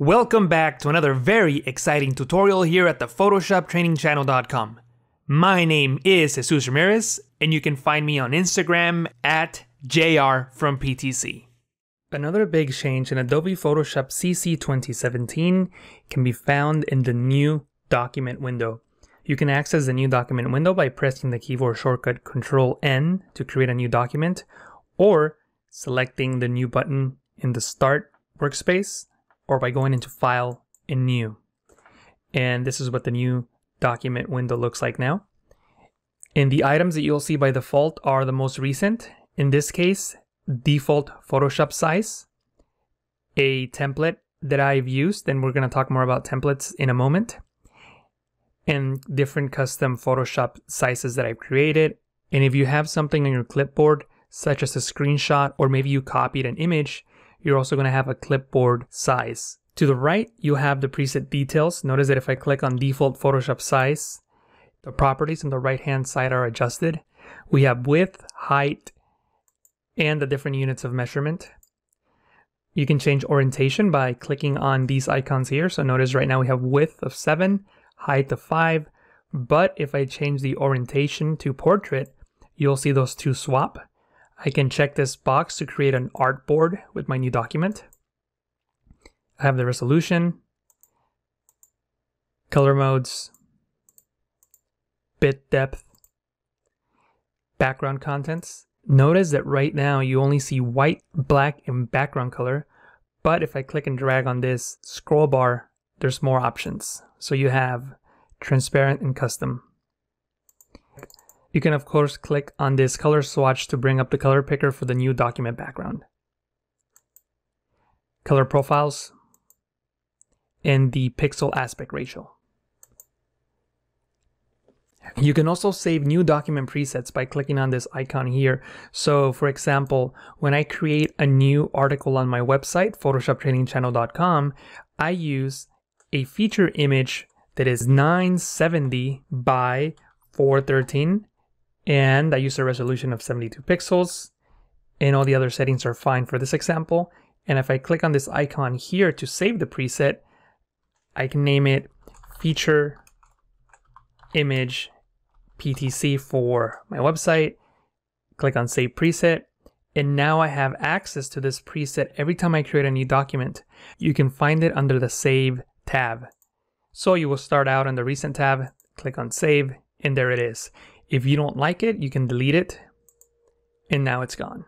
Welcome back to another very exciting tutorial here at the PhotoshopTrainingChannel.com. My name is Jesus Ramirez, and you can find me on Instagram at JR from. Another big change in Adobe Photoshop CC 2017 can be found in the new document window. You can access the new document window by pressing the keyboard shortcut Ctrl N to create a new document, or selecting the new button in the Start workspace or by going into File and New. And this is what the new document window looks like now. And the items that you'll see by default are the most recent. In this case, default Photoshop size, a template that I've used, and we're going to talk more about templates in a moment, and different custom Photoshop sizes that I've created. And if you have something on your clipboard, such as a screenshot, or maybe you copied an image, you're also going to have a clipboard size. To the right, you have the preset details. Notice that if I click on default Photoshop size, the properties on the right hand side are adjusted. We have width, height, and the different units of measurement. You can change orientation by clicking on these icons here. So notice right now we have width of 7, height of 5, but if I change the orientation to portrait, you'll see those two swap. I can check this box to create an artboard with my new document. I have the resolution, color modes, bit depth, background contents. Notice that right now you only see white, black, and background color, but if I click and drag on this scroll bar, there's more options. So you have transparent and custom. You can of course click on this color swatch to bring up the color picker for the new document background. Color profiles, and the pixel aspect ratio. You can also save new document presets by clicking on this icon here. So for example, when I create a new article on my website, photoshoptrainingchannel.com, I use a feature image that is 970 by 413 and I use a resolution of 72 pixels and all the other settings are fine for this example. And if I click on this icon here to save the preset, I can name it feature image PTC for my website, click on save preset, and now I have access to this preset every time I create a new document. You can find it under the save tab. So you will start out on the recent tab, click on save, and there it is. If you don't like it, you can delete it and now it's gone.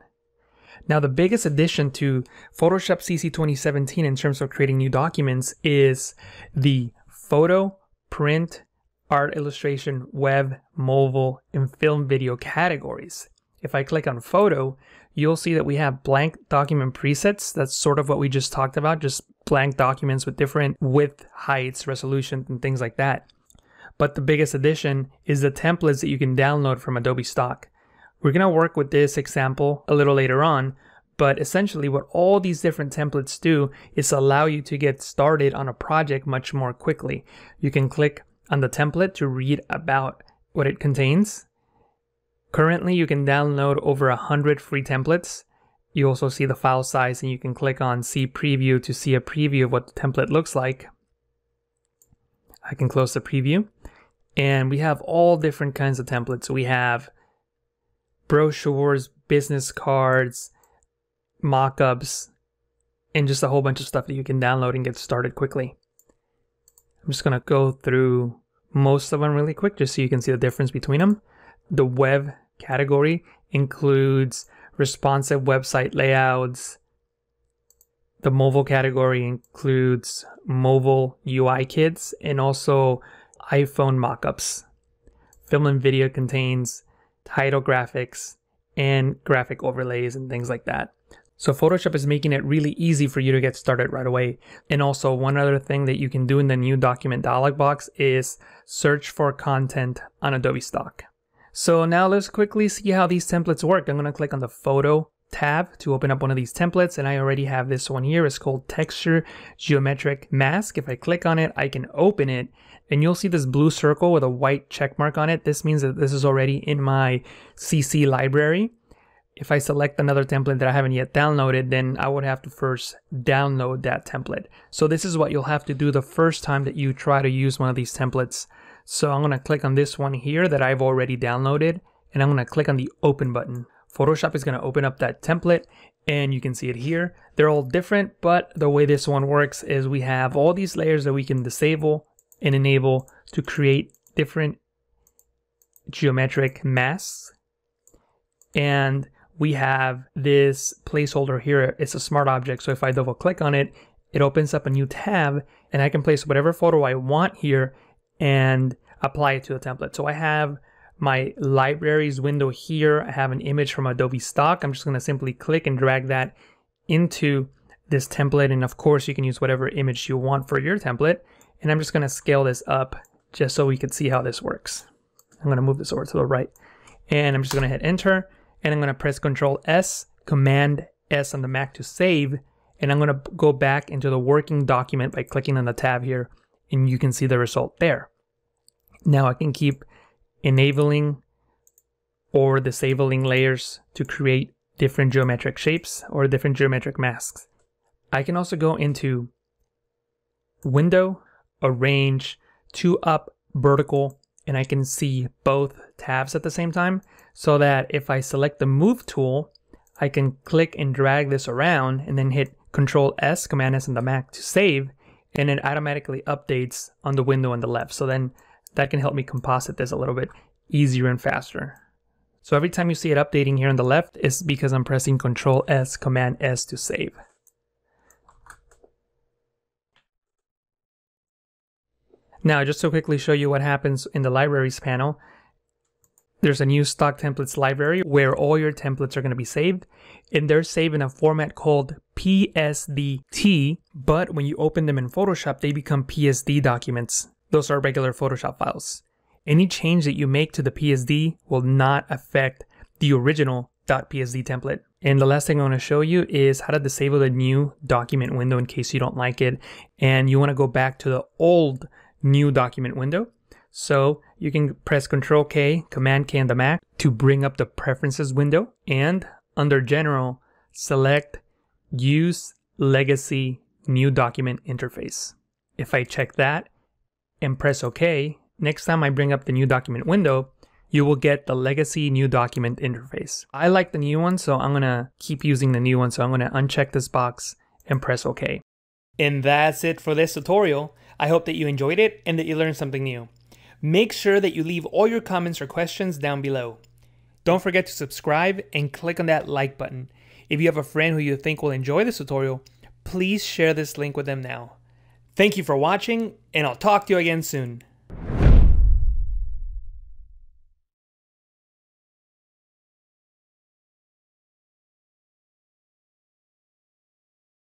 Now the biggest addition to Photoshop CC 2017 in terms of creating new documents is the photo, print, art illustration, web, mobile, and film video categories. If I click on photo, you'll see that we have blank document presets. That's sort of what we just talked about, just blank documents with different width, heights, resolution, and things like that. But the biggest addition is the templates that you can download from Adobe Stock. We're going to work with this example a little later on, but essentially what all these different templates do is allow you to get started on a project much more quickly. You can click on the template to read about what it contains. Currently, you can download over a hundred free templates. You also see the file size and you can click on see preview to see a preview of what the template looks like. I can close the preview and we have all different kinds of templates. We have brochures, business cards, mock-ups, and just a whole bunch of stuff that you can download and get started quickly. I'm just gonna go through most of them really quick just so you can see the difference between them. The web category includes responsive website layouts. The mobile category includes mobile UI kits and also iPhone mockups. Film and video contains title graphics and graphic overlays and things like that. So Photoshop is making it really easy for you to get started right away. And also one other thing that you can do in the new document dialog box is search for content on Adobe Stock. So now let's quickly see how these templates work. I'm gonna click on the photo tab to open up one of these templates and I already have this one here. It's called texture geometric mask. If I click on it, I can open it and you'll see this blue circle with a white check mark on it. This means that this is already in my CC library. if I select another template that I haven't yet downloaded, then I would have to first download that template. So this is what you'll have to do the first time that you try to use one of these templates. So I'm gonna click on this one here that I've already downloaded, and I'm gonna click on the open button. Photoshop is gonna open up that template, and you can see it here. They're all different, but the way this one works is we have all these layers that we can disable and enable to create different geometric masks. And we have this placeholder here. It's a smart object. So if I double click on it, it opens up a new tab and I can place whatever photo I want here and apply it to a template. So I have my libraries window here. I have an image from Adobe Stock. I'm just going to simply click and drag that into this template. And of course, you can use whatever image you want for your template. And I'm just going to scale this up just so we can see how this works. I'm going to move this over to the right. And I'm just going to hit enter. And I'm going to press Control S, Command S on the Mac to save. And I'm going to go back into the working document by clicking on the tab here. And you can see the result there. Now I can keep enabling or disabling layers to create different geometric shapes or different geometric masks. I can also go into window, arrange, two up, vertical, and I can see both tabs at the same time so that if I select the move tool, I can click and drag this around and then hit Control S, Command S on the Mac to save, and it automatically updates on the window on the left. So then that can help me composite this a little bit easier and faster. So every time you see it updating here on the left, it's because I'm pressing Control S, Command S to save. Now, just to quickly show you what happens in the libraries panel, there's a new stock templates library where all your templates are going to be saved and they're saved in a format called PSDT, but when you open them in Photoshop, they become PSD documents. Those are regular Photoshop files. Any change that you make to the PSD will not affect the original .psd template. And the last thing I want to show you is how to disable the new document window in case you don't like it and you want to go back to the old new document window. So you can press Control K, Command K on the Mac to bring up the preferences window and under general, select use legacy new document interface. If I check that, and press OK, next time I bring up the new document window, you will get the legacy new document interface. I like the new one, so I'm gonna keep using the new one. So I'm gonna uncheck this box and press OK. And that's it for this tutorial. I hope that you enjoyed it and that you learned something new. Make sure that you leave all your comments or questions down below. Don't forget to subscribe and click on that like button. If you have a friend who you think will enjoy this tutorial, please share this link with them now. Thank you for watching, and I'll talk to you again soon.